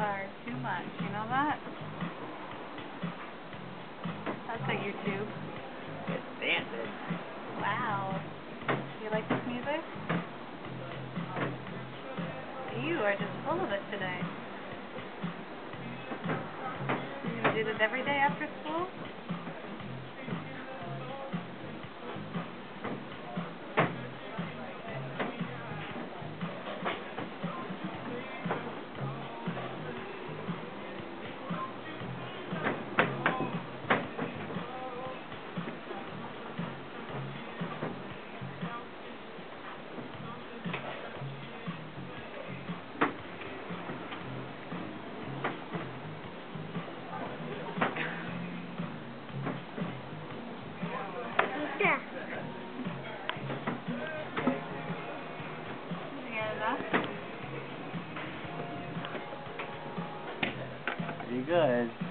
are too much. You know that? That's a YouTube. It's dancing. Wow. You like this music? You are just full of it today. You do this every day after school? Yeah. Pretty good.